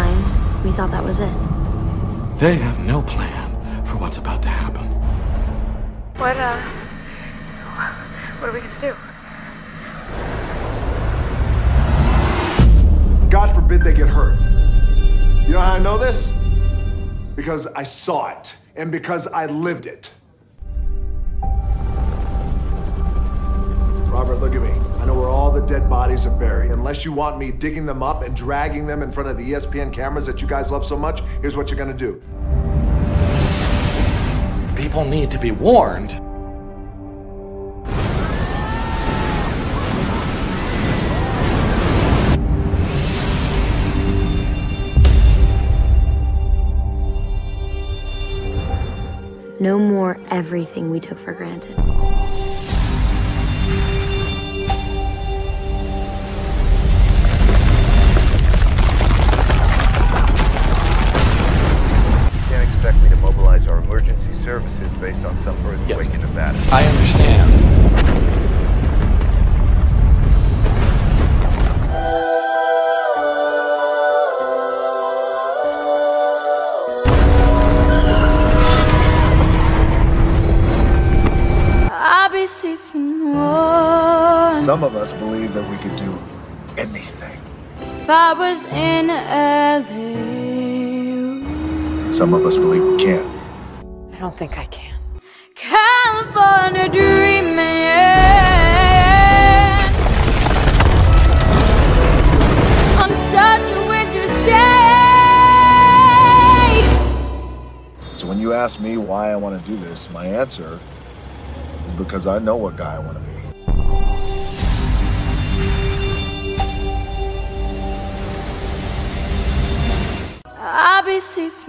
kind. We thought that was it. They have no plan for what's about to happen. What, uh, what are we gonna do? God forbid they get hurt. You know how I know this? Because I saw it, and because I lived it. Dead bodies are buried. Unless you want me digging them up and dragging them in front of the ESPN cameras that you guys love so much, here's what you're gonna do. People need to be warned. No more everything we took for granted. Based on some earthquake Yes. in Nevada. I understand. I'll be safe and warm Some of us believe that we could do anything. if I was in LA. Some of us believe we can't. I don't think I can. You ask me why I want to do this, my answer is because I know what guy I want to be. I'll be safe.